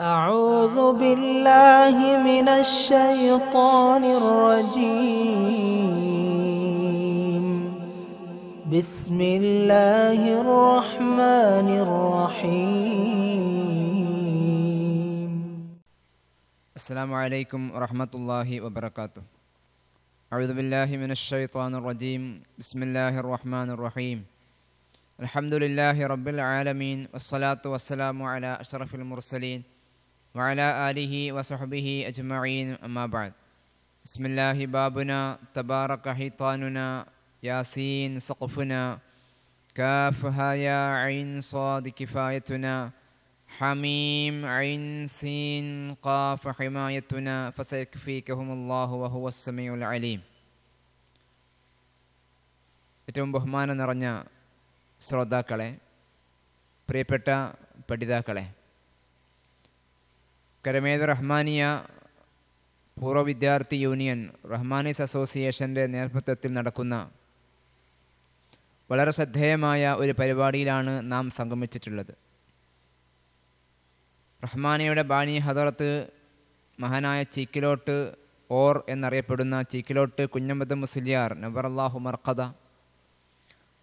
أعوذ بالله من الشيطان الرجيم. بسم الله الرحمن الرحيم. السلام عليكم ورحمة الله وبركاته. أعوذ بالله من الشيطان الرجيم. بسم الله الرحمن الرحيم. الحمد لله رب العالمين والصلاة والسلام على أشرف المرسلين وعلى آله وصحبه أجمعين أما بعد بسم الله بابنا تبارك حيطاننا ياسين سقفنا كافها يا عين صاد كفايتنا حميم عين سين قاف حمايتنا فسيكفيكهم الله وهو السميع العليم ഏറ്റവും ബഹുമാനം നിറഞ്ഞ ശ്രോതാക്കളെ പ്രിയപ്പെട്ട പഠിതാക്കളെ കരമേദ റഹ്മാനിയ പൂർവ വിദ്യാർത്ഥി യൂണിയൻ റഹ്മാനീസ് അസോസിയേഷന്റെ നേതൃത്വത്തിൽ നടക്കുന്ന വളരെ ശ്രദ്ധേയമായ ഒരു പരിപാടിയിലാണ് നാം സംഗമിച്ചിട്ടുള്ളത്. റഹ്മാനിയുടെ ബാനി ഹദറത്ത് മഹാനായ ചീക്കിലോട്ട് ഓർ എന്നറിയപ്പെടുന്ന ചീക്കിലോട്ട് കുഞ്ഞമ്മദ് മുസ്ലിയാർ നബറല്ലാഹു മർക്കഥ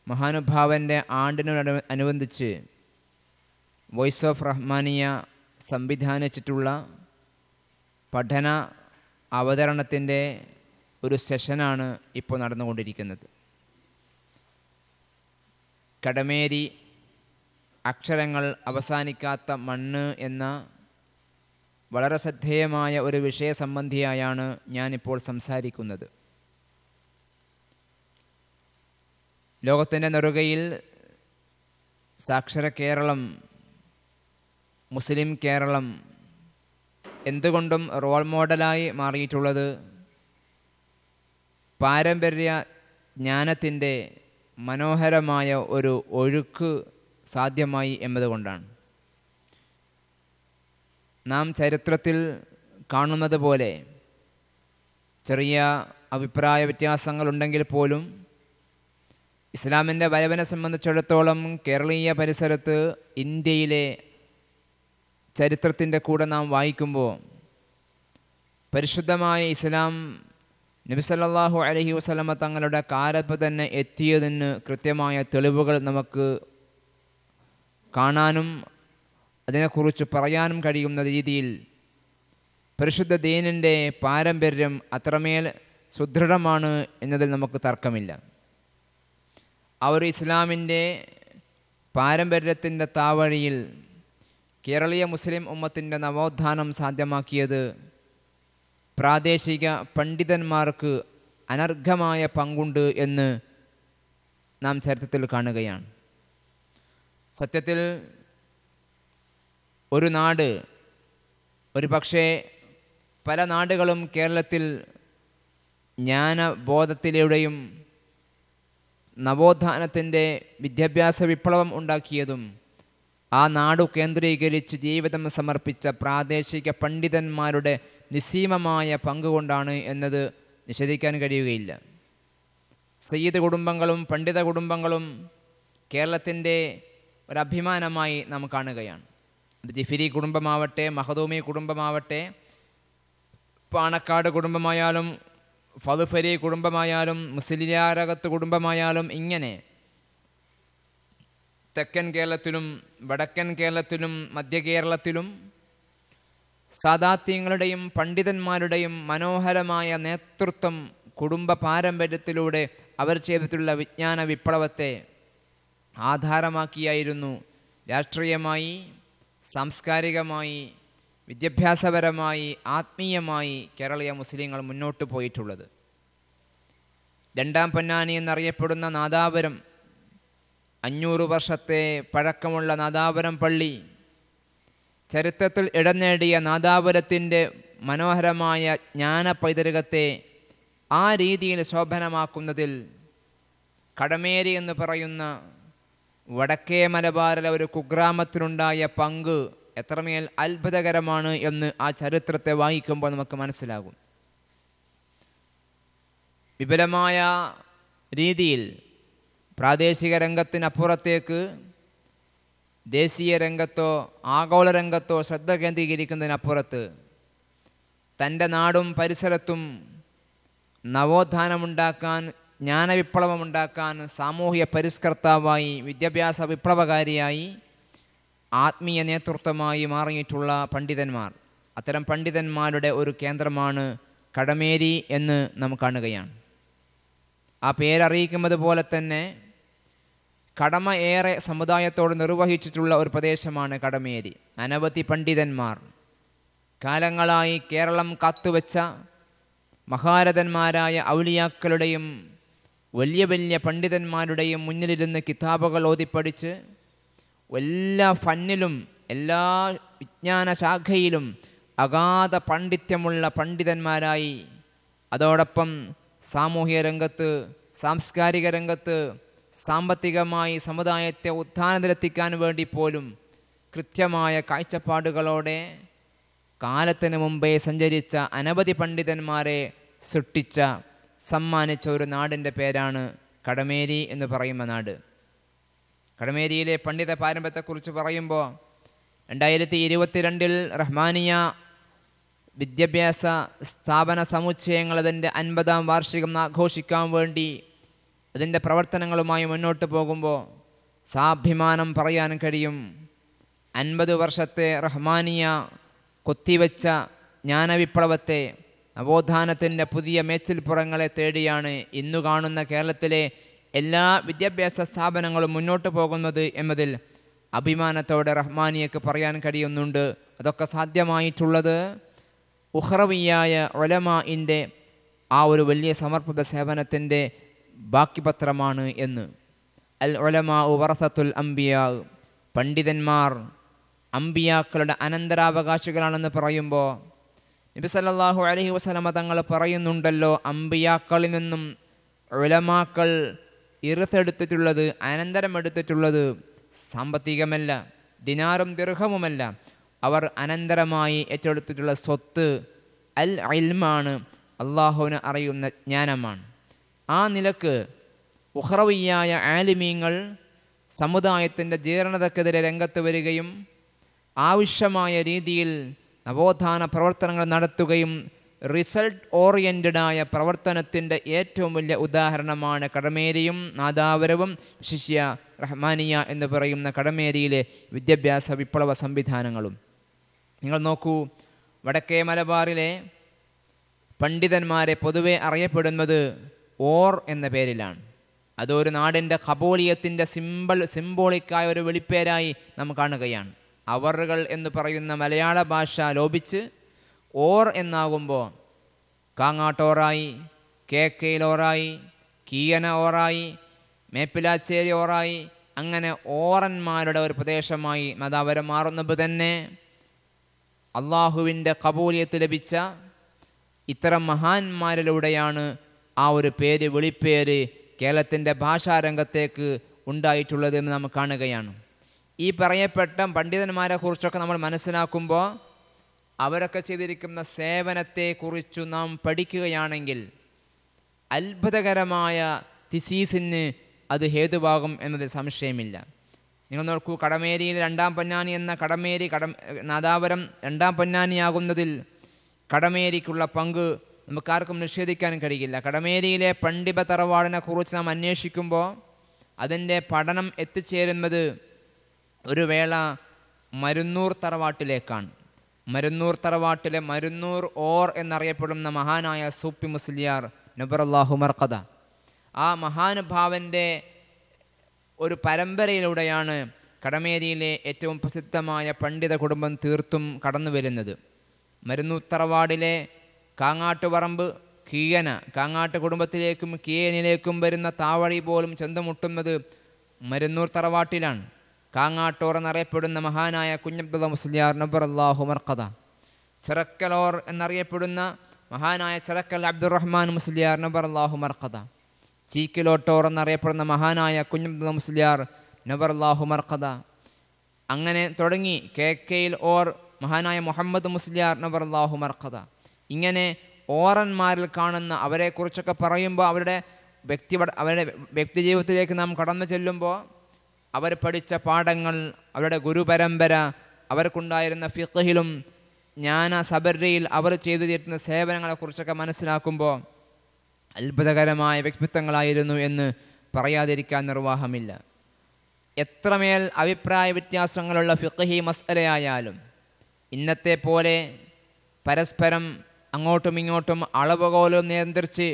മഹാനുഭാവന്റെ ആണ്ടിനോട് അനുബന്ധിച്ച് വോയിസ് ഓഫ് റഹ്മാനിയ സംവിധാനിച്ചിട്ടുള്ള പഠന അവതരണത്തിന്റെ ഒരു സെഷനാണ് ഇപ്പോൾ നടന്നുകൊണ്ടിരിക്കുന്നത്. കടമേരി അക്ഷരങ്ങൾ അവസാനിക്കാത്ത മണ്ണ് എന്ന വളരെ ശ്രദ്ധേയമായ ഒരു വിഷയ സംബന്ധിയായാണ് ഞാനിപ്പോൾ സംസാരിക്കുന്നത്. ലോകത്തിന്റെ നെറുകയിൽ സാക്ഷര കേരളം മുസ്ലിം കേരളം എന്തുകൊണ്ടും റോൾ മോഡലായി മാറിയിട്ടുള്ളത് പാരമ്പര്യ ജ്ഞാനത്തിന്റെ മനോഹരമായ ഒരു ഒഴുക്ക് സാധ്യമായി എന്നതുകൊണ്ടാണ്. നാം ചരിത്രത്തിൽ കാണുന്നത് പോലെ ചെറിയ അഭിപ്രായ വ്യത്യാസങ്ങളുണ്ടെങ്കിൽ പോലും ഇസ്ലാമിന്റെ വരവിനെ സംബന്ധിച്ചിടത്തോളം കേരളീയ പരിസരത്ത് ഇന്ത്യയിലെ ചരിത്രത്തിന്റെ കൂടെ നാം വായിക്കുമ്പോൾ പരിശുദ്ധമായ ഇസ്ലാം നബിസല്ലാഹു അലഹി വസ്ലമ തങ്ങളുടെ കാലത്ത് തന്നെ എത്തിയതിന് കൃത്യമായ തെളിവുകൾ നമുക്ക് കാണാനും അതിനെക്കുറിച്ച് പറയാനും കഴിയുന്ന രീതിയിൽ പരിശുദ്ധ ദീനിന്റെ പാരമ്പര്യം അത്രമേൽ സുദൃഢമാണ് എന്നതിൽ നമുക്ക് തർക്കമില്ല. അവർ ഇസ്ലാമിന്റെ പാരമ്പര്യത്തിന്റെ താവഴിയിൽ കേരളീയ മുസ്ലിം ഉമ്മത്തിന്റെ നവോത്ഥാനം സാധ്യമാക്കിയത് പ്രാദേശിക പണ്ഡിതന്മാർക്ക് അനർഘമായ പങ്കുണ്ട് എന്ന് നാം ചരിത്രത്തിൽ കാണുകയാണ്. സത്യത്തിൽ ഒരു നാട് ഒരു പക്ഷേ പല നാടുകളും കേരളത്തിൽ ജ്ഞാനബോധത്തിലൂടെയും നവോത്ഥാനത്തിന്റെ വിദ്യാഭ്യാസ വിപ്ലവം ഉണ്ടാക്കിയതും ആ നാടു കേന്ദ്രീകരിച്ച് ജീവിതം സമർപ്പിച്ച പ്രാദേശിക പണ്ഡിതന്മാരുടെ നിസ്സീമമായ പങ്കുകൊണ്ടാണ് എന്നത് നിഷേധിക്കാൻ കഴിയുകയില്ല. സയ്യിദ് കുടുംബങ്ങളും പണ്ഡിത കുടുംബങ്ങളും കേരളത്തിന്റെ ഒരഭിമാനമായി നാം കാണുകയാണ്. ജിഫിരി കുടുംബമാവട്ടെ മഹദൂമി കുടുംബമാവട്ടെ പാണക്കാട് കുടുംബമായാലും ഫതുഫരി കുടുംബമായാലും മുസ്ലിയാരകത്ത് കുടുംബമായാലും ഇങ്ങനെ തെക്കൻ കേരളത്തിലും വടക്കൻ കേരളത്തിലും മധ്യ കേരളത്തിലും സാദാത്യങ്ങളുടെയും പണ്ഡിതന്മാരുടെയും മനോഹരമായ നേതൃത്വം കുടുംബ പാരമ്പര്യത്തിലൂടെ അവർ ചെയ്തിട്ടുള്ള വിജ്ഞാന വിപ്ലവത്തെ ആധാരമാക്കിയായിരുന്നു. രാഷ്ട്രീയമായി സാംസ്കാരികമായി വിദ്യാഭ്യാസപരമായി ആത്മീയമായി കേരളീയ മുസ്ലിങ്ങൾ മുന്നോട്ട് പോയിട്ടുള്ളത്. രണ്ടാം പൊന്നാനി എന്നറിയപ്പെടുന്ന നാദാപുരം അഞ്ഞൂറ് വർഷത്തെ പഴക്കമുള്ള നാദാപുരം പള്ളി ചരിത്രത്തിൽ ഇടം നേടിയ നാദാപുരത്തിന്റെ മനോഹരമായ ജ്ഞാന പൈതൃകത്തെ ആ രീതിയിൽ ശോഭനമാക്കുന്നതിൽ കടമേരി എന്ന് പറയുന്ന വടക്കേ മലബാറിലെ ഒരു കുഗ്രാമത്തിനുണ്ടായ പങ്ക് എത്രമേൽ അത്ഭുതകരമാണ് എന്ന് ആ ചരിത്രത്തെ വായിക്കുമ്പോൾ നമുക്ക് മനസ്സിലാകും. വിപുലമായ രീതിയിൽ പ്രാദേശിക രംഗത്തിനപ്പുറത്തേക്ക് ദേശീയ രംഗത്തോ ആഗോള രംഗത്തോ ശ്രദ്ധ കേന്ദ്രീകരിക്കുന്നതിനപ്പുറത്ത് തന്റെ നാടും പരിസരത്തും നവോത്ഥാനമുണ്ടാക്കാൻ ജ്ഞാനവിപ്ലവമുണ്ടാക്കാൻ സാമൂഹ്യ പരിഷ്കർത്താവായി വിദ്യാഭ്യാസ വിപ്ലവകാരിയായി ആത്മീയ നേതൃത്വമായി മാറിയിട്ടുള്ള പണ്ഡിതന്മാർ. അത്തരം പണ്ഡിതന്മാരുടെ ഒരു കേന്ദ്രമാണ് കടമേരി എന്ന് നാം കാണുകയാണ്. ആ പേരറിയിക്കുന്നത് പോലെ തന്നെ കടമ ഏറെ സമുദായത്തോട് നിർവഹിച്ചിട്ടുള്ള ഒരു പ്രദേശമാണ് കടമേരി. അനവധി പണ്ഡിതന്മാർ. കാലങ്ങളായി കേരളം കാത്തുവച്ച മഹാരഥന്മാരായ ഔലിയാക്കളുടെയും വലിയ വലിയ പണ്ഡിതന്മാരുടെയും മുന്നിലിരുന്ന് കിതാബുകൾ ഓതിപ്പടിച്ച് എല്ലാ ഫന്നിലും എല്ലാ വിജ്ഞാന ശാഖയിലും അഗാധ പാണ്ഡിത്യമുള്ള പണ്ഡിതന്മാരായി. അതോടൊപ്പം സാമൂഹ്യ രംഗത്ത് സാംസ്കാരിക രംഗത്ത് സാമ്പത്തികമായി സമുദായത്തെ ഉത്ഥാനത്തിലെത്തിക്കാൻ വേണ്ടി പോലും കൃത്യമായ കാഴ്ചപ്പാടുകളോടെ കാലത്തിന് മുമ്പേ സഞ്ചരിച്ച അനവധി പണ്ഡിതന്മാരെ സൃഷ്ടിച്ച സമ്മാനിച്ച ഒരു നാടിന്റെ പേരാണ് കടമേരി എന്ന് പറയുന്ന നാട്. കടമേരിയിലെ പണ്ഡിത പാരമ്പര്യത്തെക്കുറിച്ച് പറയുമ്പോൾ രണ്ടായിരത്തി ഇരുപത്തിരണ്ടിൽ റഹ്മാനിയ വിദ്യാഭ്യാസ സ്ഥാപന സമുച്ചയങ്ങൾ അതിന്റെ അൻപതാം വാർഷികം ആഘോഷിക്കാൻ വേണ്ടി അതിന്റെ പ്രവർത്തനങ്ങളുമായി മുന്നോട്ട് പോകുമ്പോൾ സാഭിമാനം പറയാൻ കഴിയും. അൻപത് വർഷത്തെ റഹ്മാനിയ കൊത്തിവെച്ച ജ്ഞാനവിപ്ലവത്തെ നവോത്ഥാനത്തിന്റെ പുതിയ മേച്ചിൽപ്പുറങ്ങളെ തേടിയാണ് ഇന്നു കാണുന്ന കേരളത്തിലെ എല്ലാ വിദ്യാഭ്യാസ സ്ഥാപനങ്ങളും മുന്നോട്ട് പോകുന്നത് എന്നതിൽ അഭിമാനത്തോടെ റഹ്മാനിയക്ക് പറയാൻ കഴിയുന്നുണ്ട്. അതൊക്കെ സാധ്യമായിട്ടുള്ളത് ഉഹ്റവിയായ ഒലമാഇന്റെ ആ ഒരു വലിയ സമർപ്പിത സേവനത്തിന്റെ ബാക്കി പത്രമാണ് എന്ന്. അൽ ഒലമാ വറസത്തുൽ അംബിയ പണ്ഡിതന്മാർ അമ്പിയാക്കളുടെ അനന്തരാവകാശികളാണെന്ന് പറയുമ്പോൾ നബി സല്ലാഹു അലഹി വസ്ലമ തങ്ങൾ പറയുന്നുണ്ടല്ലോ അമ്പിയാക്കളിൽ നിന്നും ഉലമാക്കൾ ഇറുത്തെടുത്തിട്ടുള്ളത് അനന്തരം എടുത്തിട്ടുള്ളത് സാമ്പത്തികമല്ല ദിനാറും ദീർഘവുമല്ല അവർ അനന്തരമായി ഏറ്റെടുത്തിട്ടുള്ള സ്വത്ത് അൽ ഇൽമാണ് അള്ളാഹുവിന് അറിയുന്ന ജ്ഞാനമാണ്. ആ നിലയ്ക്ക് ഉഹ്റവിയായ ആലിമീങ്ങൾ സമുദായത്തിന്റെ ജീർണതക്കെതിരെ രംഗത്ത് വരികയും ആവശ്യമായ രീതിയിൽ നവോത്ഥാന പ്രവർത്തനങ്ങൾ നടത്തുകയും റിസൾട്ട് ഓറിയന്റഡായ പ്രവർത്തനത്തിന്റെ ഏറ്റവും വലിയ ഉദാഹരണമാണ് കടമേരിയും നാദാവരവും ശിഷ്യ റഹ്മാനിയ എന്ന് പറയുന്ന കടമേരിയിലെ വിദ്യാഭ്യാസ വിപ്ലവ സംവിധാനങ്ങളും. നിങ്ങൾ നോക്കൂ വടക്കേ മലബാറിലെ പണ്ഡിതന്മാരെ പൊതുവെ അറിയപ്പെടുന്നത് ഓർ എന്ന പേരിലാണ്. അതൊരു നാടിന്റെ ഖബോളിയത്തിന്റെ സിമ്പിൾ സിംബോളിക്കായ ഒരു വെളിപ്പേരായി നാം കാണുകയാണ്. അവറുകൾ എന്ന് പറയുന്ന മലയാള ഭാഷ ലോപിച്ച് ഓർ എന്നാകുമ്പോൾ കാങ്ങാട്ടോറായി കെ കെയിലോറായി കീയന ഓറായി മേപ്പിലാശ്ശേരി ഓറായി അങ്ങനെ ഓറന്മാരുടെ ഒരു പ്രദേശമായി മതാവരം മാറുന്നത് തന്നെ അള്ളാഹുവിന്റെ കബൂലിയത്ത് ലഭിച്ച ഇത്തരം മഹാന്മാരിലൂടെയാണ് ആ ഒരു പേര് വിളിപ്പേര് കേരളത്തിന്റെ ഭാഷാരംഗത്തേക്ക് ഉണ്ടായിട്ടുള്ളത് എന്ന് നാം കാണുകയാണ്. ഈ പറയപ്പെട്ട പണ്ഡിതന്മാരെ കുറിച്ചൊക്കെ നമ്മൾ മനസ്സിലാക്കുമ്പോൾ അവരൊക്കെ ചെയ്തിരിക്കുന്ന സേവനത്തെക്കുറിച്ചു നാം പഠിക്കുകയാണെങ്കിൽ അത്ഭുതകരമായ തിസീസിന് അത് ഹേതുവാകും എന്നതിൽ സംശയമില്ല. നിങ്ങൾ നോക്കൂ കടമേരിയിൽ രണ്ടാം പൊന്നാനി എന്ന കടമേരി കടം നാദാപുരം രണ്ടാം പൊന്നാനിയാകുന്നതിൽ കടമേരിക്കുള്ള പങ്ക് നമുക്കാർക്കും നിഷേധിക്കാൻ കഴിയില്ല. കടമേരിയിലെ തറവാടിനെ കുറിച്ച് നാം അന്വേഷിക്കുമ്പോൾ അതിന്റെ പഠനം എത്തിച്ചേരുന്നത് ഒരു വേള മരുന്നൂർ തറവാട്ടിലേക്കാണ്. മരുന്നൂർ തറവാട്ടിലെ മരുന്നൂർ ഓർ എന്നറിയപ്പെടുന്ന മഹാനായ സൂപ്പി മുസ്ലിയാർ നബറല്ലാഹു മർക്കഥ ആ മഹാനുഭാവന്റെ ഒരു പരമ്പരയിലൂടെയാണ് കടമേരിയിലെ ഏറ്റവും പ്രസിദ്ധമായ പണ്ഡിത കുടുംബം തീർത്തും കടന്നു വരുന്നത് മരുന്നൂത്തറവാടിലെ കാങ്ങാട്ടുപറമ്പ് കീയന. കാങ്ങാട്ട് കുടുംബത്തിലേക്കും കീയനിലേക്കും വരുന്ന താവഴി പോലും ചെന്തുമുട്ടുന്നത് മരുന്നൂർ തറവാട്ടിലാണ്. കാങ്ങാട്ടോർ എന്നറിയപ്പെടുന്ന മഹാനായ കുഞ്ഞബ്ദുള്ള മുസ്ലിയാർ നബർ അള്ളാഹു മർക്കഥ ചിറക്കലോർ എന്നറിയപ്പെടുന്ന മഹാനായ ചിറക്കൽ അബ്ദുറഹ്മാൻ മുസ്ലിയാർ നബർ അള്ളാഹു മർക്കഥ ചീക്കിലോട്ടോർ എന്നറിയപ്പെടുന്ന മഹാനായ കുഞ്ഞബ്ദുള്ള മുസ്ലിയാർ നബർ അള്ളാഹു മർക്കഥ അങ്ങനെ തുടങ്ങി കെ കെയിൽ ഓർ മഹാനായ മുഹമ്മദ് മുസ്ലിയാർ നബർ അള്ളാഹു മർക്കഥ ഇങ്ങനെ ഓറന്മാരിൽ കാണുന്ന അവരെക്കുറിച്ചൊക്കെ പറയുമ്പോൾ അവരുടെ വ്യക്തി അവരുടെ വ്യക്തി ജീവിതത്തിലേക്ക് നാം കടന്നു ചെല്ലുമ്പോൾ അവർ പഠിച്ച പാഠങ്ങൾ അവരുടെ ഗുരുപരമ്പര അവർക്കുണ്ടായിരുന്ന ഫിഖഹിലും ജ്ഞാന സബരയിൽ അവർ ചെയ്തു തീർത്തുന്ന സേവനങ്ങളെക്കുറിച്ചൊക്കെ മനസ്സിലാക്കുമ്പോൾ അത്ഭുതകരമായ വ്യക്തിത്വങ്ങളായിരുന്നു എന്ന് പറയാതിരിക്കാൻ നിർവാഹമില്ല. എത്രമേൽ അഭിപ്രായ വ്യത്യാസങ്ങളുള്ള ഫിഖഹി മസ്അലയായാലും ഇന്നത്തെ പോലെ പരസ്പരം അങ്ങോട്ടും ഇങ്ങോട്ടും അളവുകോലും നിയന്ത്രിച്ച്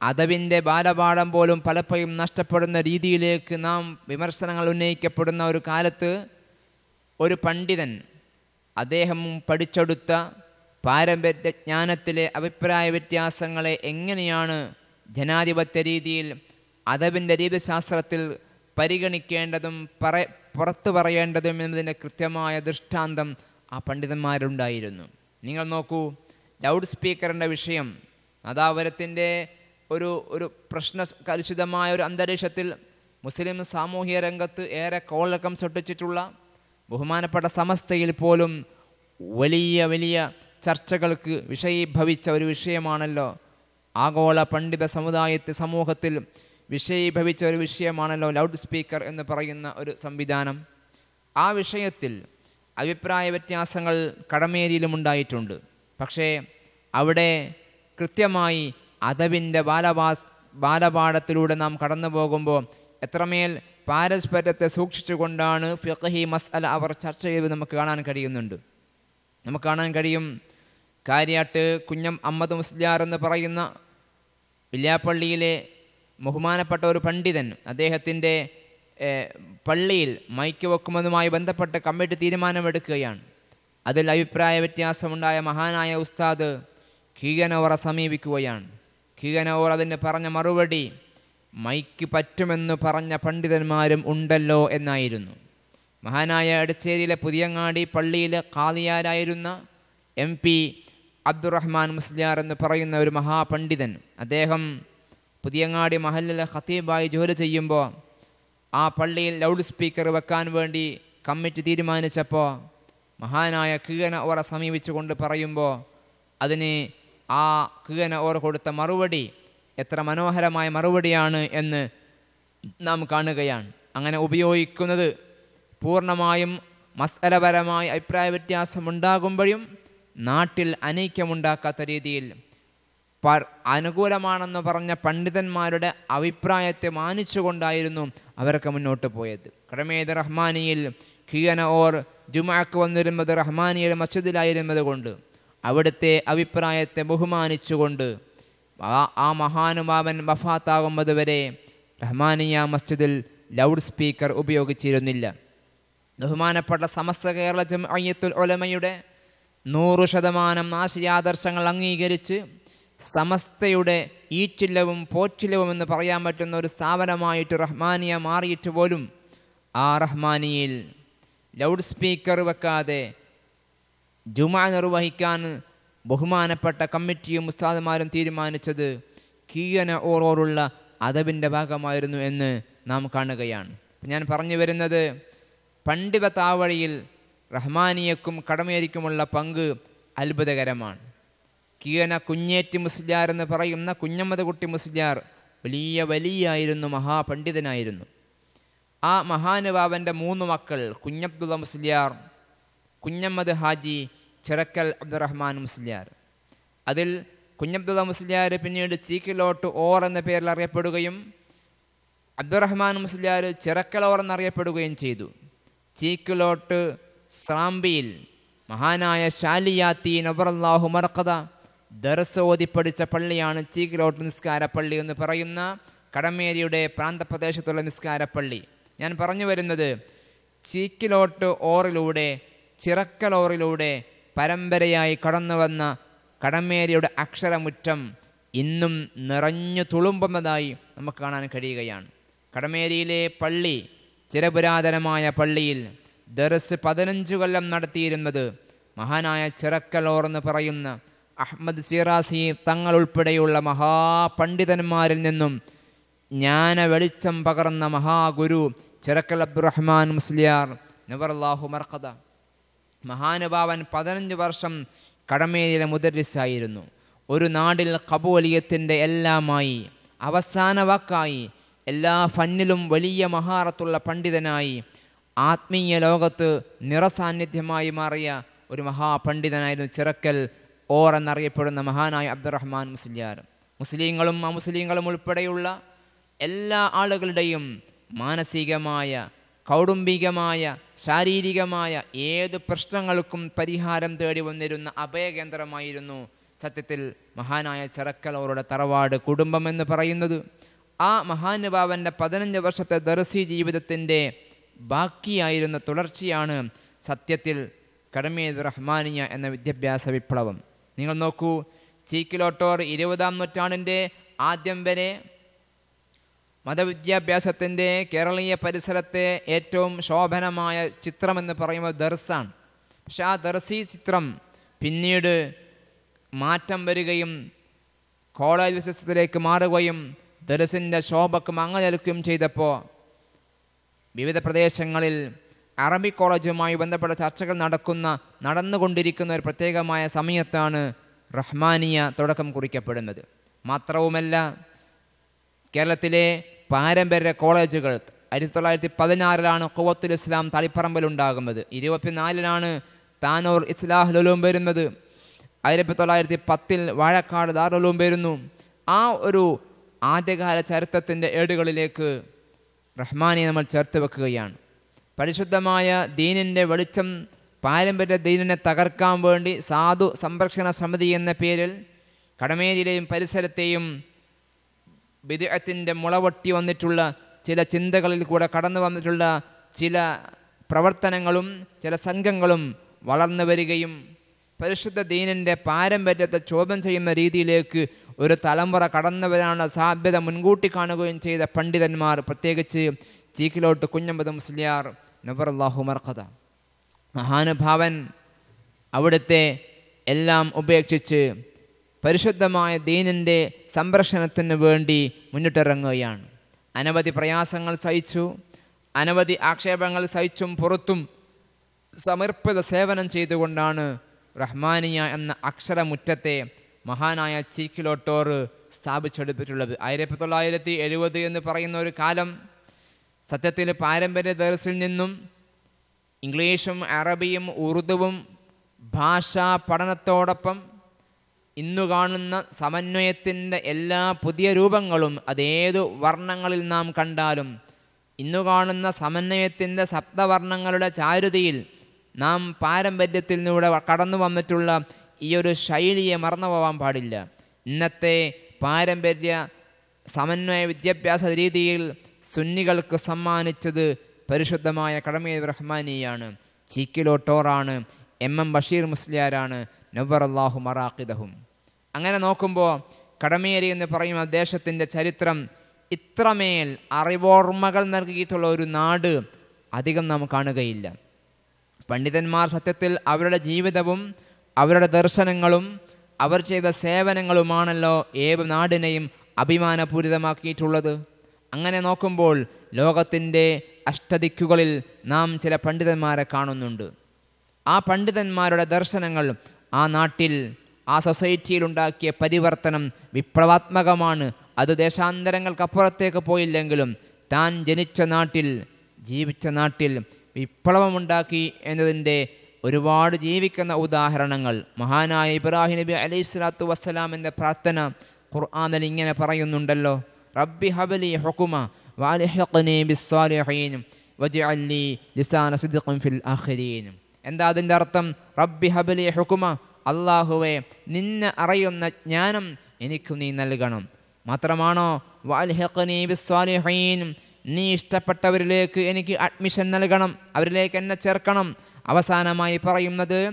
അതവിന്റെ ബാലപാഠം പോലും പലപ്പോഴും നഷ്ടപ്പെടുന്ന രീതിയിലേക്ക് നാം വിമർശനങ്ങൾ ഉന്നയിക്കപ്പെടുന്ന ഒരു കാലത്ത് ഒരു പണ്ഡിതൻ അദ്ദേഹം പഠിച്ചെടുത്ത പാരമ്പര്യ ജ്ഞാനത്തിലെ അഭിപ്രായ വ്യത്യാസങ്ങളെ എങ്ങനെയാണ് ജനാധിപത്യ രീതിയിൽ അതവിന്റെ രീതിശാസ്ത്രത്തിൽ പരിഗണിക്കേണ്ടതും പറ പുറത്തു പറയേണ്ടതും എന്നതിന്റെ കൃത്യമായ ദൃഷ്ടാന്തം ആ പണ്ഡിതന്മാരുണ്ടായിരുന്നു നിങ്ങൾ നോക്കൂ ലൗഡ് സ്പീക്കറിന്റെ വിഷയം അതാവരത്തിന്റെ ഒരു ഒരു പ്രശ്ന കലുഷിതമായ ഒരു അന്തരീക്ഷത്തിൽ മുസ്ലിം സാമൂഹ്യ രംഗത്ത് ഏറെ കോളക്കം സൃഷ്ടിച്ചിട്ടുള്ള ബഹുമാനപ്പെട്ട സമസ്തയിൽ പോലും വലിയ വലിയ ചർച്ചകൾക്ക് വിഷയീഭവിച്ച ഒരു വിഷയമാണല്ലോ. ആഗോള പണ്ഡിത സമുദായത്തിൽ സമൂഹത്തിൽ വിഷയീഭവിച്ച ഒരു വിഷയമാണല്ലോ ലൗഡ് സ്പീക്കർ എന്ന് പറയുന്ന ഒരു സംവിധാനം. ആ വിഷയത്തിൽ അഭിപ്രായ വ്യത്യാസങ്ങൾ കടമേരിയിലും ഉണ്ടായിട്ടുണ്ട്. പക്ഷേ അവിടെ കൃത്യമായി അതവിന്റെ ബാലപാ ബാലപാഠത്തിലൂടെ നാം കടന്നു പോകുമ്പോൾ എത്രമേൽ പാരസ്പര്യത്തെ സൂക്ഷിച്ചുകൊണ്ടാണ് ഫിഖഹി മസ്അല അവർ ചർച്ച ചെയ്ത് നമുക്ക് കാണാൻ കഴിയുന്നുണ്ട്. നമുക്ക് കാണാൻ കഴിയും കാര്യാട്ട് കുഞ്ഞം അമ്മദ് മുസ്ലിയാർ എന്ന് പറയുന്ന വില്യാപ്പള്ളിയിലെ ബഹുമാനപ്പെട്ട ഒരു പണ്ഡിതൻ അദ്ദേഹത്തിന്റെ പള്ളിയിൽ മൈക്ക് വെക്കുന്നതുമായി ബന്ധപ്പെട്ട് കമ്മിറ്റി തീരുമാനമെടുക്കുകയാണ്. അതിൽ അഭിപ്രായ വ്യത്യാസമുണ്ടായ മഹാനായ ഉസ്താദ് കീകനോറ സമീപിക്കുകയാണ്. കീകനോർ അതിന് പറഞ്ഞ മറുപടി മൈക്ക് പറ്റുമെന്ന് പറഞ്ഞ പണ്ഡിതന്മാരും ഉണ്ടല്ലോ എന്നായിരുന്നു. മഹാനായ എടച്ചേരിയിലെ പുതിയങ്ങാടി പള്ളിയിലെ കാതിയാരായിരുന്ന എം പി അബ്ദുറഹ്മാൻ മുസ്ലിയാർ എന്ന് പറയുന്ന ഒരു മഹാപണ്ഡിതൻ അദ്ദേഹം പുതിയങ്ങാടി മഹലിലെ ഖത്തീബായി ജോലി ചെയ്യുമ്പോൾ ആ പള്ളിയിൽ ലൗഡ് സ്പീക്കർ വെക്കാൻ വേണ്ടി കമ്മിറ്റി തീരുമാനിച്ചപ്പോൾ മഹാനായ കീകന ഓറ സമീപിച്ചുകൊണ്ട് പറയുമ്പോൾ അതിന് ആ കീകന ഓർ കൊടുത്ത മറുപടി എത്ര മനോഹരമായ മറുപടിയാണ് എന്ന് നാം കാണുകയാണ്. അങ്ങനെ ഉപയോഗിക്കുന്നത് പൂർണമായും മസ്അലപരമായ അഭിപ്രായ വ്യത്യാസമുണ്ടാകുമ്പോഴും നാട്ടിൽ അനൈക്യമുണ്ടാക്കാത്ത രീതിയിൽ പർ അനുകൂലമാണെന്ന് പറഞ്ഞ പണ്ഡിതന്മാരുടെ അഭിപ്രായത്തെ മാനിച്ചുകൊണ്ടായിരുന്നു അവരൊക്കെ മുന്നോട്ട് പോയത്. കടമേത് റഹ്മാനിയിൽ ഖിയന ഓർ ജുമാക്ക് വന്നിരുന്നത് റഹ്മാനിയുടെ മസ്ജിദിലായിരുന്നത് കൊണ്ട് അവിടുത്തെ അഭിപ്രായത്തെ ബഹുമാനിച്ചുകൊണ്ട് ആ മഹാനുഭാവൻ വഫാത്താകുന്നത് വരെ റഹ്മാനിയ മസ്ജിദിൽ ലൗഡ് സ്പീക്കർ ഉപയോഗിച്ചിരുന്നില്ല. ബഹുമാനപ്പെട്ട സമസ്ത കേരള ജംഅയ്യത്തുൽ ഒലമയുടെ നൂറ് ശതമാനം ആശയാദർശങ്ങൾ അംഗീകരിച്ച് സമസ്തയുടെ ഈച്ചില്ലവും പോച്ചില്ലവും എന്ന് പറയാൻ പറ്റുന്ന ഒരു സ്ഥാപനമായിട്ട് റഹ്മാനിയ മാറിയിട്ട് പോലും ആ റഹ്മാനിയിൽ ലൗഡ് സ്പീക്കർ വെക്കാതെ ജുമാ നിർവഹിക്കാൻ ബഹുമാനപ്പെട്ട കമ്മിറ്റിയും ഉസ്താദുമാരും തീരുമാനിച്ചത് കീയന ഓറോറുള്ള അതവിന്റെ ഭാഗമായിരുന്നു എന്ന് നാം കാണുകയാണ്. ഞാൻ പറഞ്ഞു വരുന്നത് പണ്ഡിത താവഴിയിൽ റഹ്മാനിയക്കും കടമേരിക്കുമുള്ള പങ്ക് അത്ഭുതകരമാണ്. കീയന കുഞ്ഞേറ്റി മുസ്ലിയാർ എന്ന് പറയുന്ന കുഞ്ഞമ്മദ് കുട്ടി മുസ്ലിയാർ വലിയ വലിയായിരുന്നു മഹാപണ്ഡിതനായിരുന്നു. ആ മഹാനുഭാവന്റെ മൂന്ന് മക്കൾ കുഞ്ഞബ്ദുള്ള മുസ്ലിയാർ കുഞ്ഞമ്മദ് ഹാജി ചിറക്കൽ അബ്ദുറഹ്മാൻ മുസ്ലിയാർ. അതിൽ കുഞ്ഞബ്ദുള്ള മുസ്ലിയാർ പിന്നീട് ചീക്കിലോട്ട് ഓർ എന്ന പേരിൽ അറിയപ്പെടുകയും അബ്ദുറഹ്മാൻ മുസ്ലിയാർ ചിറക്കൽ ഓർ എന്നറിയപ്പെടുകയും ചെയ്തു. ചീക്കിലോട്ട് സ്രാമ്പിയിൽ മഹാനായ ഷാലിയാത്തീൻ നബറല്ലാഹു മർക്കഥ ദർസ് ഓതി പഠിച്ച പള്ളിയാണ് ചീക്കിലോട്ട് നിസ്കാര പള്ളി എന്ന് പറയുന്ന കടമേരിയുടെ പ്രാന്തപ്രദേശത്തുള്ള നിസ്കാര പള്ളി ഞാൻ പറഞ്ഞു വരുന്നത് ചീക്കിലോട്ട് ഓറിലൂടെ ചിറക്കലോറിലൂടെ പരമ്പരയായി കടന്നു വന്ന കടമേരിയുടെ അക്ഷരമുറ്റം ഇന്നും നിറഞ്ഞു തുളുമ്പുന്നതായി നമുക്ക് കാണാൻ കഴിയുകയാണ്. കടമേരിയിലെ പള്ളി ചിരപുരാതനമായ പള്ളിയിൽ ദർസ് പതിനഞ്ച് കൊല്ലം നടത്തിയിരുന്നത് മഹാനായ ചിറക്കലോർ എന്ന് പറയുന്ന അഹമ്മദ് സിറാസി തങ്ങൾ ഉൾപ്പെടെയുള്ള മഹാപണ്ഡിതന്മാരിൽ നിന്നും ജ്ഞാന വെളിച്ചം പകർന്ന മഹാഗുരു ചിറക്കൽ അബ്ദുറഹ്മാൻ മുസ്ലിയാർ നവറല്ലാഹു മർക്കദ. മഹാനുഭാവൻ പതിനഞ്ച് വർഷം കടമേരിയിലെ മുദരിസായിരുന്നു. ഒരു നാടിൽ കബൂലിയത്തിന്റെ എല്ലാമായി അവസാന വാക്കായി എല്ലാ ഫന്നിലും വലിയ മഹാറത്തുള്ള പണ്ഡിതനായി ആത്മീയ ലോകത്ത് നിറസാന്നിധ്യമായി മാറിയ ഒരു മഹാപണ്ഡിതനായിരുന്നു ചിറക്കൽ ഓർ എന്നറിയപ്പെടുന്ന മഹാനായ അബ്ദുറഹ്മാൻ മുസ്ലിയാർ. മുസ്ലിങ്ങളും അമുസ്ലിങ്ങളും ഉൾപ്പെടെയുള്ള എല്ലാ ആളുകളുടെയും മാനസികമായ കൗടുംബികമായ ശാരീരികമായ ഏത് പ്രശ്നങ്ങൾക്കും പരിഹാരം തേടി വന്നിരുന്ന അഭയകേന്ദ്രമായിരുന്നു സത്യത്തിൽ മഹാനായ ചിറക്കലോറുടെ തറവാട് കുടുംബം എന്ന് പറയുന്നത്. ആ മഹാനുഭാവന്റെ പതിനഞ്ച് വർഷത്തെ ദർസി ജീവിതത്തിന്റെ ബാക്കിയായിരുന്ന തുടർച്ചയാണ് സത്യത്തിൽ കടമീദ് റഹ്മാനിയ എന്ന വിദ്യാഭ്യാസ വിപ്ലവം. നിങ്ങൾ നോക്കൂ ചീക്കിലോട്ടോർ ഇരുപതാം നൂറ്റാണ്ടിന്റെ ആദ്യം വരെ മതവിദ്യാഭ്യാസത്തിന്റെ കേരളീയ പരിസരത്തെ ഏറ്റവും ശോഭനമായ ചിത്രമെന്ന് പറയുമ്പോൾ ദർസാണ്. പക്ഷെ ആ ദർസി ചിത്രം പിന്നീട് മാറ്റം വരികയും കോളേജ് സിസ്റ്റത്തിലേക്ക് മാറുകയും ദർസിന്റെ ശോഭക്ക് മങ്ങ നൽകുകയും ചെയ്തപ്പോൾ വിവിധ പ്രദേശങ്ങളിൽ അറബി കോളേജുമായി ബന്ധപ്പെട്ട ചർച്ചകൾ നടക്കുന്ന നടന്നുകൊണ്ടിരിക്കുന്ന ഒരു പ്രത്യേകമായ സമയത്താണ് റഹ്മാനിയ തുടക്കം കുറിക്കപ്പെടുന്നത്. മാത്രവുമല്ല കേരളത്തിലെ പാരമ്പര്യ കോളേജുകൾ. ആയിരത്തി തൊള്ളായിരത്തി പതിനാറിലാണ് കുവത്തുൽ ഇസ്ലാം തളിപ്പറമ്പിലുണ്ടാകുന്നത്. ഇരുപത്തിനാലിനാണ് താനൂർ ഇസ്ലാഹുലും വരുന്നത് ആയിരത്തി തൊള്ളായിരത്തി പത്തിൽ വാഴക്കാട് ദാറുലും വരുന്നു ആ ഒരു ആദ്യകാല ചരിത്രത്തിന്റെ ഏടുകളിലേക്ക് റഹ്മാനെ നമ്മൾ ചേർത്ത് വെക്കുകയാണ്. പരിശുദ്ധമായ ദീനിന്റെ വെളിച്ചം പാരമ്പര്യ ദീനിനെ തകർക്കാൻ വേണ്ടി സാധു സംരക്ഷണ സമിതി എന്ന പേരിൽ കടമേരിയിലെയും പരിസരത്തെയും വിദേഹത്തിന്റെ മുളവൊട്ടി വന്നിട്ടുള്ള ചില ചിന്തകളിൽ കൂടെ കടന്നു വന്നിട്ടുള്ള ചില പ്രവർത്തനങ്ങളും ചില സംഘങ്ങളും വളർന്നു വരികയും പരിശുദ്ധ ദീനിന്റെ പാരമ്പര്യത്തെ ചോദ്യം ചെയ്യുന്ന രീതിയിലേക്ക് ഒരു തലമുറ കടന്നു സാധ്യത മുൻകൂട്ടി കാണുകയും ചെയ്ത പണ്ഡിതന്മാർ. പ്രത്യേകിച്ച് ചീക്കിലോട്ട് കുഞ്ഞമ്പത് മുസ്ലിയാർ നബറല്ലാഹു മർക്കഥ മഹാനുഭാവൻ അവിടുത്തെ എല്ലാം ഉപേക്ഷിച്ച് പരിശുദ്ധമായ ദീനിന്റെ സംരക്ഷണത്തിന് വേണ്ടി മുന്നിട്ടിറങ്ങുകയാണ്. അനവധി പ്രയാസങ്ങൾ സഹിച്ചു അനവധി ആക്ഷേപങ്ങൾ സഹിച്ചും പുറത്തും സമർപ്പിത സേവനം ചെയ്തുകൊണ്ടാണ് റഹ്മാനിയ എന്ന അക്ഷരമുറ്റത്തെ മഹാനായ ചീക്കിലോട്ടോർ സ്ഥാപിച്ചെടുത്തിട്ടുള്ളത്. ആയിരത്തി തൊള്ളായിരത്തി എഴുപത് എന്ന് പറയുന്ന ഒരു കാലം സത്യത്തിൽ പാരമ്പര്യ ദർസിൽ നിന്നും ഇംഗ്ലീഷും അറബിയും ഉറുദുവും ഭാഷാ പഠനത്തോടൊപ്പം ഇന്നു കാണുന്ന സമന്വയത്തിന്റെ എല്ലാ പുതിയ രൂപങ്ങളും അതേതു വർണങ്ങളിൽ നാം കണ്ടാലും ഇന്നു കാണുന്ന സമന്വയത്തിന്റെ സപ്തവർണങ്ങളുടെ ചാരുതയിൽ നാം പാരമ്പര്യത്തിൽ നിന്നൂടെ കടന്നു വന്നിട്ടുള്ള ഈ ഒരു ശൈലിയെ മറന്നു പോകാൻ പാടില്ല. ഇന്നത്തെ പാരമ്പര്യ സമന്വയ വിദ്യാഭ്യാസ രീതിയിൽ സുന്നികൾക്ക് സമ്മാനിച്ചത് പരിശുദ്ധമായ കടമയ റഹ്മാനിയാണ്. ചീക്കിലോട്ടോറാണ് എം എം ബഷീർ മുസ്ലിയാരാണ്. നവർ അള്ളാഹു മറാഖിദഹും. അങ്ങനെ നോക്കുമ്പോൾ കടമേരി എന്ന് പറയുന്ന ദേശത്തിന്റെ ചരിത്രം ഇത്രമേൽ അറിവോർമ്മകൾ നൽകിയിട്ടുള്ള ഒരു നാട് അധികം നാം കാണുകയില്ല. പണ്ഡിതന്മാർ സത്യത്തിൽ അവരുടെ ജീവിതവും അവരുടെ ദർശനങ്ങളും അവർ ചെയ്ത സേവനങ്ങളുമാണല്ലോ ഏത് നാടിനെയും അഭിമാനപൂരിതമാക്കിയിട്ടുള്ളത്. അങ്ങനെ നോക്കുമ്പോൾ ലോകത്തിന്റെ അഷ്ടദിക്കുകളിൽ നാം ചില പണ്ഡിതന്മാരെ കാണുന്നുണ്ട്. ആ പണ്ഡിതന്മാരുടെ ദർശനങ്ങൾ ആ നാട്ടിൽ ആ സൊസൈറ്റിയിൽ ഉണ്ടാക്കിയ പരിവർത്തനം വിപ്ലവാത്മകമാണ്. അത് ദേശാന്തരങ്ങൾക്കപ്പുറത്തേക്ക് പോയില്ലെങ്കിലും താൻ ജനിച്ച നാട്ടിൽ ജീവിച്ച നാട്ടിൽ വിപ്ലവമുണ്ടാക്കി എന്നതിന്റെ ഒരുപാട് ജീവിക്കുന്ന ഉദാഹരണങ്ങൾ. മഹാനായ ഇബ്രാഹിം നബി അലൈഹി സ്വലാത്തു വസ്സലാമിന്റെ പ്രാർത്ഥന ഖുർആാനിൽ ഇങ്ങനെ പറയുന്നുണ്ടല്ലോ. റബ്ബി ഹബലി ഹുക്കുമ എന്താ അതിന്റെ അർത്ഥം? റബ്ബി ഹബലി ഹുക്കുമ അള്ളാഹുവെ നിന്നെ അറിയുന്ന ജ്ഞാനം എനിക്ക് നീ നൽകണം. മാത്രമാണോ? നീ ഇഷ്ടപ്പെട്ടവരിലേക്ക് എനിക്ക് അഡ്മിഷൻ നൽകണം. അവരിലേക്ക് എന്നെ ചേർക്കണം. അവസാനമായി പറയുന്നത്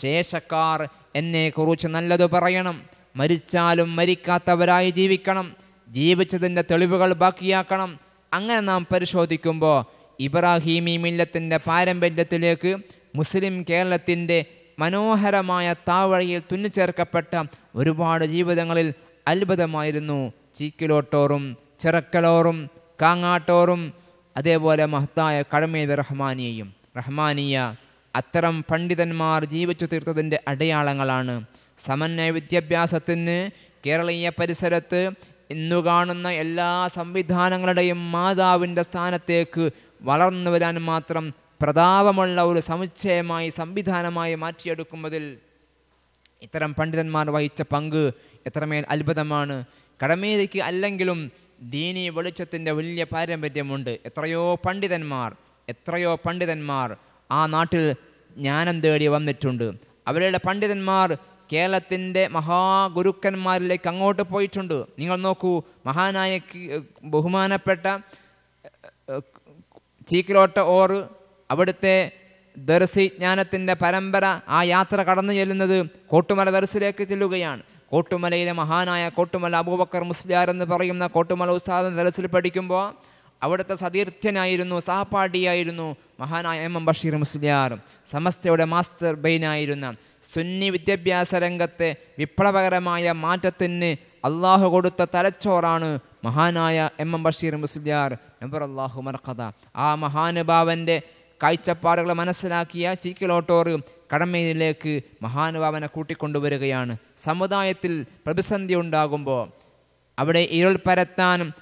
ശേഷക്കാർ എന്നെ കുറിച്ച് നല്ലത് പറയണം. മരിച്ചാലും മരിക്കാത്തവരായി ജീവിക്കണം. ജീവിച്ചതിന്റെ തെളിവുകൾ ബാക്കിയാക്കണം. അങ്ങനെ നാം പരിശോധിക്കുമ്പോൾ ഇബ്രാഹീമി മില്ലത്തിന്റെ പാരമ്പര്യത്തിലേക്ക് മുസ്ലിം കേരളത്തിന്റെ മനോഹരമായ താവഴിയിൽ തുന്നിച്ചേർക്കപ്പെട്ട ഒരുപാട് ജീവിതങ്ങളിൽ അത്ഭുതമായിരുന്നു ചീക്കിലോട്ടോറും ചിറക്കലോറും കാങ്ങാട്ടോറും അതേപോലെ മഹത്തായ കടമേത് റഹ്മാനിയയും. റഹ്മാനിയ അത്തരം പണ്ഡിതന്മാർ ജീവിച്ചു തീർത്തതിന്റെ അടയാളങ്ങളാണ്. സമന്വയ വിദ്യാഭ്യാസത്തിന് കേരളീയ പരിസരത്ത് ഇന്നു കാണുന്ന എല്ലാ സംവിധാനങ്ങളുടെയും മാതാവിന്റെ സ്ഥാനത്തേക്ക് വളർന്നു വരാൻ മാത്രം പ്രതാപമുള്ള ഒരു സമുച്ചയമായി സംവിധാനമായി മാറ്റിയെടുക്കുന്നതിൽ ഇത്തരം പണ്ഡിതന്മാർ വഹിച്ച പങ്ക് എത്രമേൽ അത്ഭുതമാണ്. കടമേരിക്ക് അല്ലെങ്കിലും ദീനി വെളിച്ചത്തിന്റെ വലിയ പാരമ്പര്യമുണ്ട്. എത്രയോ പണ്ഡിതന്മാർ എത്രയോ പണ്ഡിതന്മാർ ആ നാട്ടിൽ ജ്ഞാനം തേടി വന്നിട്ടുണ്ട്. അവരുടെ പണ്ഡിതന്മാർ കേരളത്തിന്റെ മഹാഗുരുക്കന്മാരിലേക്ക് അങ്ങോട്ട് പോയിട്ടുണ്ട്. നിങ്ങൾ നോക്കൂ മഹാനായ ബഹുമാനപ്പെട്ട ചീക്കിലോട്ട ഓർ അവിടുത്തെ ദർസി ജ്ഞാനത്തിന്റെ പരമ്പര ആ യാത്ര കടന്നു ചെല്ലുന്നത് കോട്ടുമല ദർസിലേക്ക് ചെല്ലുകയാണ്. കോട്ടുമലയിലെ മഹാനായ കോട്ടുമല അബൂബക്കർ മുസ്ലിയാർ എന്ന് പറയുന്ന കോട്ടുമല ഉസ്താദ് ദർസിൽ പഠിക്കുമ്പോൾ അവിടുത്തെ സതീർത്ഥ്യനായിരുന്നു സഹപാഠിയായിരുന്നു മഹാനായ എം എം ബഷീർ മുസ്ലിയാർ. സമസ്തയുടെ മാസ്റ്റർ ബെയിനായിരുന്ന സുന്നി വിദ്യാഭ്യാസ രംഗത്തെ വിപ്ലവകരമായ മാറ്റത്തിന് അള്ളാഹു കൊടുത്ത തലച്ചോറാണ് മഹാനായ എം എം ബഷീർ മുസ്ലിയാർ. നബർ അള്ളാഹു മർക്കഥ ആ മഹാനുഭാവന്റെ കാഴ്ചപ്പാടുകൾ മനസ്സിലാക്കിയ ചീക്കിലോട്ടോർ കടമയിലേക്ക് മഹാനുഭാവനെ കൂട്ടിക്കൊണ്ടുവരികയാണ്. സമുദായത്തിൽ പ്രതിസന്ധി ഉണ്ടാകുമ്പോൾ അവിടെ ഇരുൾ പരത്താനും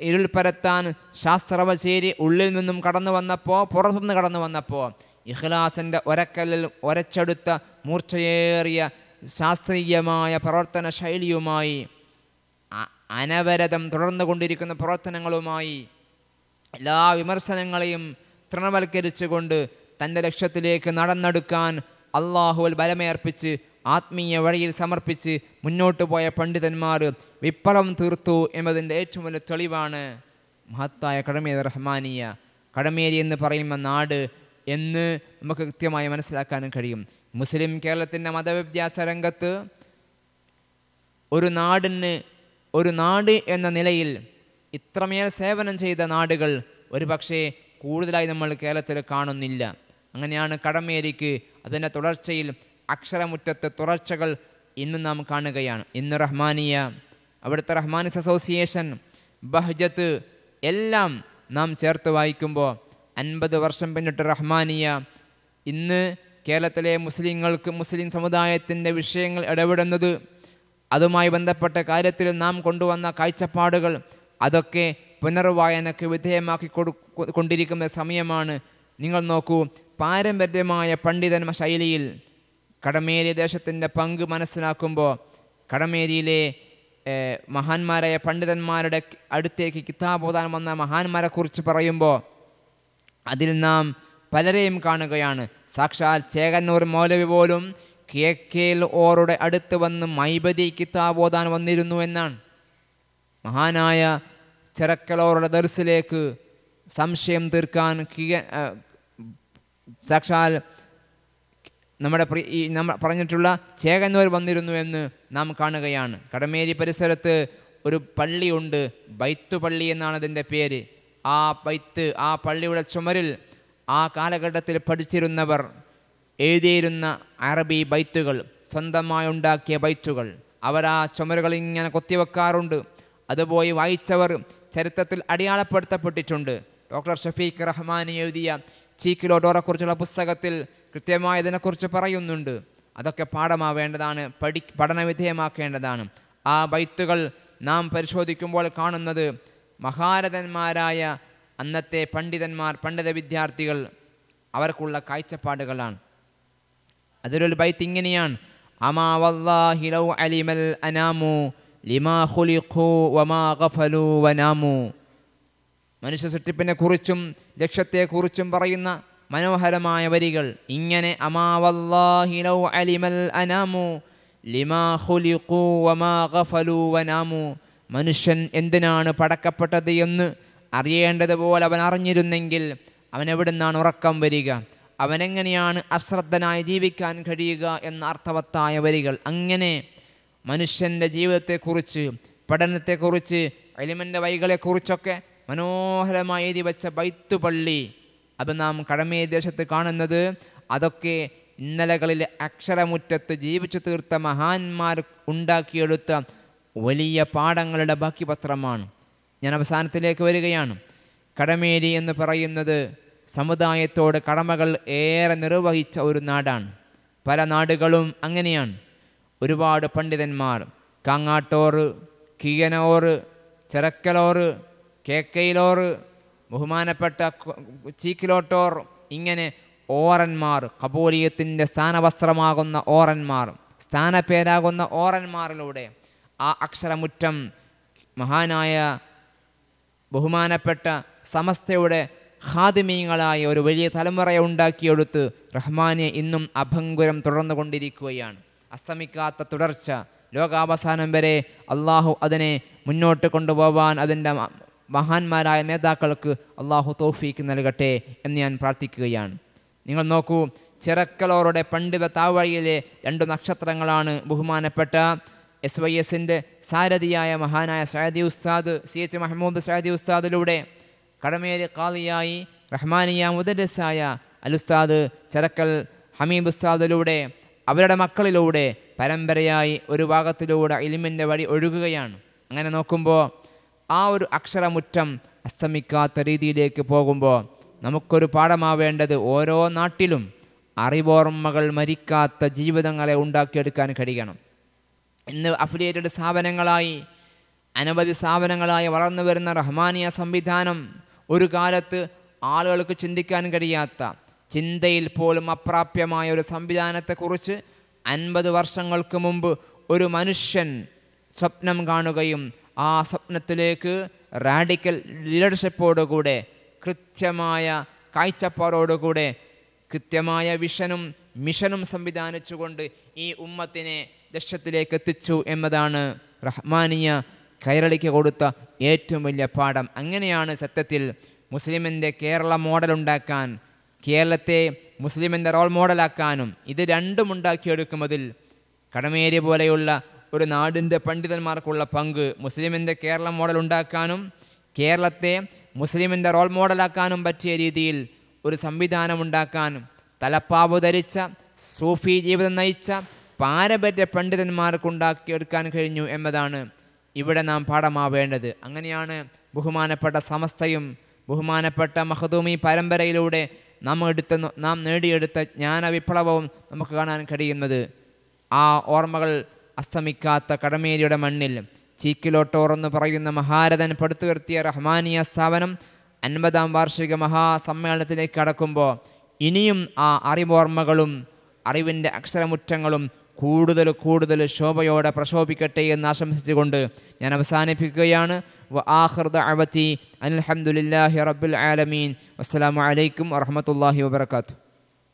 ഇരുൾ പരത്താൻ ശാസ്ത്രവശേരി ഉള്ളിൽ നിന്നും കടന്നു വന്നപ്പോൾ പുറത്തുനിന്ന് കടന്നു വന്നപ്പോൾ ഇഖ്ലാസിന്റെ ഒരക്കല്ലിൽ ഒരച്ചെടുത്ത മൂർച്ചയേറിയ ശാസ്ത്രീയമായ പ്രവർത്തന ശൈലിയുമായി അനവരതം തുടർന്നു കൊണ്ടിരിക്കുന്ന പ്രവർത്തനങ്ങളുമായി എല്ലാ വിമർശനങ്ങളെയും തൃണവൽക്കരിച്ചുകൊണ്ട് തന്റെ ലക്ഷ്യത്തിലേക്ക് നടന്നെടുക്കാൻ അള്ളാഹുവിൽ ബലമേർപ്പിച്ച് ആത്മീയ വഴിയിൽ സമർപ്പിച്ച് മുന്നോട്ട് പോയ പണ്ഡിതന്മാർ വിപ്ലവം തീർത്തു എന്നതിന്റെ ഏറ്റവും വലിയ തെളിവാണ്. മഹത്തായ കടമേരി റഹ്മാനിയ. കടമേരി എന്ന് പറയുന്ന നാട് എന്ന് നമുക്ക് കൃത്യമായി മനസ്സിലാക്കാനും കഴിയും. മുസ്ലിം കേരളത്തിന്റെ മതവിദ്യാസ രംഗത്ത് ഒരു നാടിന് ഒരു നാട് എന്ന നിലയിൽ ഇത്രമേൽ സേവനം ചെയ്ത നാടുകൾ ഒരു പക്ഷേ കൂടുതലായി നമ്മൾ കേരളത്തിൽ കാണുന്നില്ല. അങ്ങനെയാണ് കടമേരിക്ക് അതിന്റെ തുടർച്ചയിൽ അക്ഷരമുറ്റത്തെ തുടർച്ചകൾ ഇന്ന് നാം കാണുകയാണ്. ഇന്ന് റഹ്മാനിയ അവിടുത്തെ റഹ്മാനിസ് അസോസിയേഷൻ ബഹ്ജത്ത് എല്ലാം നാം ചേർത്ത് വായിക്കുമ്പോൾ അൻപത് വർഷം പിന്നിട്ട് റഹ്മാനിയ ഇന്ന് കേരളത്തിലെ മുസ്ലിങ്ങൾക്ക് മുസ്ലിം സമുദായത്തിന്റെ വിഷയങ്ങൾ ഇടപെടുന്നത് അതുമായി ബന്ധപ്പെട്ട കാര്യത്തിൽ നാം കൊണ്ടുവന്ന കാഴ്ചപ്പാടുകൾ അതൊക്കെ പുനർവായനക്ക് വിധേയമാക്കി കൊടു കൊണ്ടിരിക്കുന്ന സമയമാണ്. നിങ്ങൾ നോക്കൂ പാരമ്പര്യമായ പണ്ഡിതൻ ശൈലിയിൽ കടമേരി ദേശത്തിന്റെ പങ്ക് മനസ്സിലാക്കുമ്പോൾ കടമേരിയിലെ മഹാന്മാരായ പണ്ഡിതന്മാരുടെ അടുത്തേക്ക് കിതാബോധാൻ വന്ന മഹാന്മാരെക്കുറിച്ച് പറയുമ്പോൾ അതിൽ നാം പലരെയും കാണുകയാണ്. സാക്ഷാൽ ചേകന്നൂർ മൗലവി പോലും കെ കെ ഓറുടെ അടുത്ത് വന്ന് മൈബതി കിതാബ് വന്നിരുന്നു എന്നാണ്. മഹാനായ ചെറക്കലോറുടെ ദർസിലേക്ക് സംശയം തീർക്കാൻ കിയ സാക്ഷാൽ നമ്മുടെ ഈ നമ്മൾ പറഞ്ഞിട്ടുള്ള ചേകന്നൂർ വന്നിരുന്നു എന്ന് നാം കാണുകയാണ്. കടമേരി പരിസരത്ത് ഒരു പള്ളിയുണ്ട് ബൈത്തു പള്ളി എന്നാണ് അതിന്റെ പേര്. ആ ബൈത്ത് ആ പള്ളിയുടെ ചുമരിൽ ആ കാലഘട്ടത്തിൽ പഠിച്ചിരുന്നവർ എഴുതിയിരുന്ന അറബി ബൈത്തുകൾ സ്വന്തമായി ഉണ്ടാക്കിയ ബൈത്തുകൾ. അവർ ആ ചുമരുകൾ ഇങ്ങനെ കൊത്തിവെക്കാറുണ്ട്. അതുപോയി വായിച്ചവർ ചരിത്രത്തിൽ അടയാളപ്പെടുത്തപ്പെട്ടിട്ടുണ്ട്. ഡോക്ടർ ഷഫീഖ് റഹ്മാൻ എഴുതിയ ചീക്കിലോട്ടോറെക്കുറിച്ചുള്ള പുസ്തകത്തിൽ കൃത്യമായി ഇതിനെക്കുറിച്ച് പറയുന്നുണ്ട്. അതൊക്കെ പാഠമാവേണ്ടതാണ് പഠി പഠനവിധേയമാക്കേണ്ടതാണ്. ആ ബൈത്തുകൾ നാം പരിശോധിക്കുമ്പോൾ കാണുന്നത് മഹാരഥന്മാരായ അന്നത്തെ പണ്ഡിതന്മാർ പണ്ഡിത വിദ്യാർത്ഥികൾ അവർക്കുള്ള കാഴ്ചപ്പാടുകളാണ്. അതിലൊരു ബൈത്ത് ഇങ്ങനെയാണ്. അമാ വല്ലാഹി ലൗ അലിമൽ അനാമു ലിമാ ഖുലിഖു വമാ ഗഫലു മനുഷ്യ സൃഷ്ടിപ്പിനെ കുറിച്ചും ലക്ഷ്യത്തെക്കുറിച്ചും പറയുന്ന മനോഹരമായ വരികൾ ഇങ്ങനെ അമാ വല്ലാഹി ലൗ അലിമൽ അനാമു ലിമാ ഖുലിഖു വമാ ഗഫലു മനുഷ്യൻ എന്തിനാണ് പടക്കപ്പെട്ടത് എന്ന് അറിയേണ്ടതുപോലെ അവൻ അറിഞ്ഞിരുന്നെങ്കിൽ അവൻ എവിടുന്നാണ് ഉറക്കം വരിക? അവനെങ്ങനെയാണ് അശ്രദ്ധനായി ജീവിക്കാൻ കഴിയുക എന്ന അർത്ഥവത്തായ വരികൾ. അങ്ങനെ മനുഷ്യന്റെ ജീവിതത്തെക്കുറിച്ച് പഠനത്തെക്കുറിച്ച് എലിമന്റെ വൈകളെക്കുറിച്ചൊക്കെ മനോഹരമായി എഴുതി വച്ച ബൈത്തുപള്ളി അത് നാം കടമേ ദേശത്ത് കാണുന്നത്. അതൊക്കെ ഇന്നലകളിലെ അക്ഷരമുറ്റത്ത് ജീവിച്ചു തീർത്ത മഹാന്മാർ ഉണ്ടാക്കിയെടുത്ത വലിയ പാഠങ്ങളുടെ ബാക്കി പത്രമാണ് ഞാൻ അവസാനത്തിലേക്ക് വരികയാണ്. കടമേരി എന്ന് പറയുന്നത് സമുദായത്തോട് കടമകൾ ഏറെ നിർവഹിച്ച ഒരു നാടാണ്. പല നാടുകളും അങ്ങനെയാണ്. ഒരുപാട് പണ്ഡിതന്മാർ കാങ്ങാട്ടോറ് കീയനോറ് ചിറക്കലോറ് കേക്കയിലോറ് ബഹുമാനപ്പെട്ട ചീക്കിലോട്ടോർ ഇങ്ങനെ ഓറന്മാർ കബൂലിയത്തിന്റെ സ്ഥാനവസ്ത്രമാകുന്ന ഓറന്മാർ സ്ഥാനപ്പേരാകുന്ന ഓറന്മാരിലൂടെ ആ അക്ഷരമുറ്റം മഹാനായ ബഹുമാനപ്പെട്ട സമസ്തയുടെ ഹാദിമീങ്ങളായ ഒരു വലിയ തലമുറയെ ഉണ്ടാക്കിയെടുത്ത് റഹ്മാനെ ഇന്നും അഭംഗുരം തുടർന്നു കൊണ്ടിരിക്കുകയാണ്. അസ്തമിക്കാത്ത തുടർച്ച ലോകാവസാനം വരെ അള്ളാഹു അതിനെ മുന്നോട്ട് കൊണ്ടുപോകാൻ അതിന്റെ മഹാന്മാരായ നേതാക്കൾക്ക് അള്ളാഹു തോഫീക്ക് നൽകട്ടെ എന്ന് ഞാൻ പ്രാർത്ഥിക്കുകയാണ്. നിങ്ങൾ നോക്കൂ ചിറക്കലോറുടെ പണ്ഡിത താവഴിയിലെ രണ്ട് നക്ഷത്രങ്ങളാണ് ബഹുമാനപ്പെട്ട എസ് വൈ എസിന്റെ സാരഥിയായ മഹാനായ സയദി ഉസ്താദ് സി എച്ച് മഹമ്മൂദ് സയദി ഉസ്താദിലൂടെ കടമേരി കാളിയായി റഹ്മാനിയ മുദരസായ അലുസ്താദ് ചരക്കൽ ഹമീബ് ഉസ്താദിലൂടെ അവരുടെ മക്കളിലൂടെ പരമ്പരയായി ഒരു ഭാഗത്തിലൂടെ ഇലിമിന്റെ വഴി ഒഴുകുകയാണ്. അങ്ങനെ നോക്കുമ്പോൾ ആ ഒരു അക്ഷരമുറ്റം അസ്തമിക്കാത്ത രീതിയിലേക്ക് പോകുമ്പോൾ നമുക്കൊരു പാഠമാവേണ്ടത് ഓരോ നാട്ടിലും അറിവോർമ്മകൾ മരിക്കാത്ത ജീവിതങ്ങളെ ഉണ്ടാക്കിയെടുക്കാൻ കഴിയണം. ഇന്ന് അഫിലിയേറ്റഡ് സ്ഥാപനങ്ങളായി അനവധി സ്ഥാപനങ്ങളായി വളർന്നു വരുന്ന റഹ്മാനിയ സംവിധാനം ഒരു കാലത്ത് ആളുകൾക്ക് ചിന്തിക്കാൻ കഴിയാത്ത ചിന്തയിൽ പോലും അപ്രാപ്യമായ ഒരു സംവിധാനത്തെക്കുറിച്ച് അൻപത് വർഷങ്ങൾക്ക് മുമ്പ് ഒരു മനുഷ്യൻ സ്വപ്നം കാണുകയും ആ സ്വപ്നത്തിലേക്ക് റാഡിക്കൽ ലീഡർഷിപ്പോടുകൂടെ കൃത്യമായ കാഴ്ചപ്പാടോടുകൂടെ കൃത്യമായ വിഷനും മിഷനും സംവിധാനിച്ചുകൊണ്ട് ഈ ഉമ്മത്തിനെ ലക്ഷ്യത്തിലേക്ക് എത്തിച്ചു എന്നതാണ് റഹ്മാനിയ കൈരളിക്ക് കൊടുത്ത ഏറ്റവും വലിയ പാഠം. അങ്ങനെയാണ് സത്യത്തിൽ മുസ്ലിമിന്റെ കേരള മോഡൽ ഉണ്ടാക്കാൻ കേരളത്തെ മുസ്ലിമിന്റെ റോൾ മോഡലാക്കാനും ഇത് രണ്ടും ഉണ്ടാക്കിയെടുക്കുന്നതിൽ കടമേരി പോലെയുള്ള ഒരു നാടിന്റെ പണ്ഡിതന്മാർക്കുള്ള പങ്ക് മുസ്ലിമിന്റെ കേരള മോഡൽ ഉണ്ടാക്കാനും കേരളത്തെ മുസ്ലിമിന്റെ റോൾ മോഡലാക്കാനും പറ്റിയ രീതിയിൽ ഒരു സംവിധാനം ഉണ്ടാക്കാനും തലപ്പാവ് ധരിച്ച സൂഫി ജീവിതം നയിച്ച പാരമ്പര്യ പണ്ഡിതന്മാർക്കുണ്ടാക്കിയെടുക്കാൻ കഴിഞ്ഞു എന്നതാണ് ഇവിടെ നാം പാഠമാവേണ്ടത്. അങ്ങനെയാണ് ബഹുമാനപ്പെട്ട സമസ്തയും ബഹുമാനപ്പെട്ട മഹദൂമി പരമ്പരയിലൂടെ നാം എടുത്ത നാം നേടിയെടുത്ത ജ്ഞാനവിപ്ലവവും നമുക്ക് കാണാൻ കഴിയുന്നത്. ആ ഓർമ്മകൾ അസ്തമിക്കാത്ത കടമേരിയുടെ മണ്ണിൽ ചീക്കിലോട്ടോർ എന്ന് പറയുന്ന മഹാരഥൻ പടുത്തുയർത്തിയ റഹ്മാനിയ സ്ഥാപനം അൻപതാം വാർഷിക മഹാസമ്മേളനത്തിലേക്ക് കടക്കുമ്പോൾ ഇനിയും ആ അറിവോർമ്മകളും അറിവിന്റെ അക്ഷരമുറ്റങ്ങളും കൂടുതൽ കൂടുതൽ ശോഭയോടെ പ്രശോഭിക്കട്ടെ എന്ന് ആശംസിച്ചുകൊണ്ട് ഞാൻ അവസാനിപ്പിക്കുകയാണ്. വആഖിർ ദഅവതി അൽഹംദുലില്ലാഹി റബ്ബിൽ ആലമീൻ. അസ്സാം അലൈക്കും വറഹ്മത്തുള്ളാഹി വബറകാതുഹു.